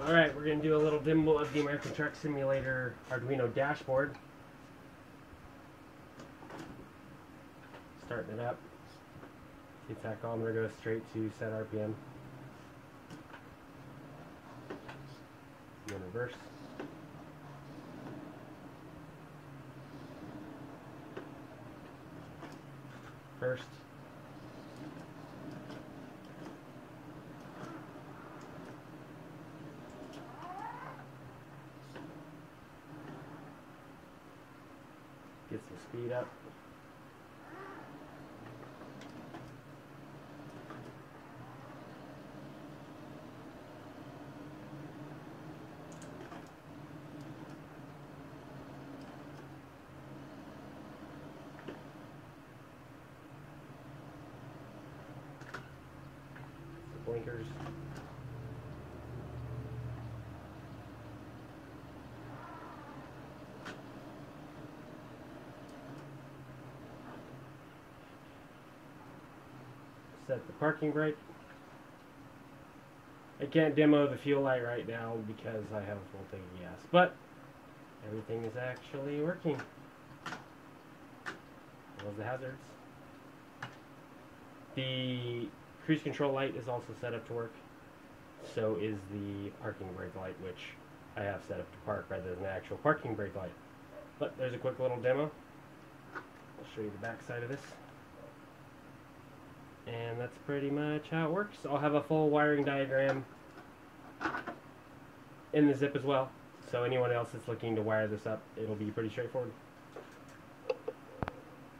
Alright, we're going to do a little demo of the American Truck Simulator Arduino dashboard. Starting it up. Tachometer goes straight to set RPM. Reverse. First. Get some speed up. Blinkers. Set the parking brake. I can't demo the fuel light right now because I have a full tank of gas, but everything is actually working. Those the hazards. The cruise control light is also set up to work. So is the parking brake light, which I have set up to park rather than the actual parking brake light. But there's a quick little demo. I'll show you the back side of this. And that's pretty much how it works. I'll have a full wiring diagram in the zip as well. So anyone else that's looking to wire this up, it'll be pretty straightforward.